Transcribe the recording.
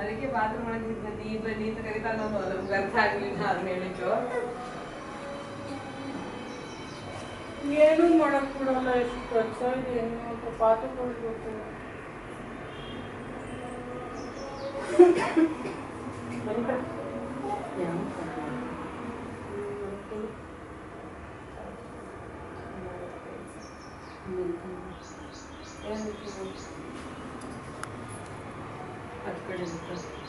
ಅದಕ್ಕೆ ಬಾತ್ರೂಮ್ ಒಳಗೆ ಸಿಗ್ತದೆ ನೀತ ನೀತ ಕರಿತಾ ನಾನು ಅದಕ್ಕೆ ಅರ್ಥ ಆಗ್ಲಿಲ್ಲ ಅದನ್ನ ಹೇಳಿದ್ದು ಏನೂ ಮಾಡಕ್ ಬಿಡಲ್ಲ ಎಷ್ಟು ಖರ್ಚ ಇದೆ ಏನು ಪಾತಕೊಳ್ಬೇಕು Thank you. at present